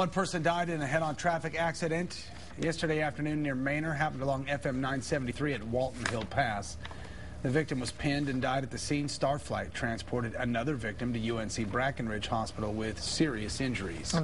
One person died in a head-on traffic accident yesterday afternoon near Manor. Happened along FM 973 at Walton Hill Pass. The victim was pinned and died at the scene. Starflight transported another victim to UMC Brackenridge Hospital with serious injuries.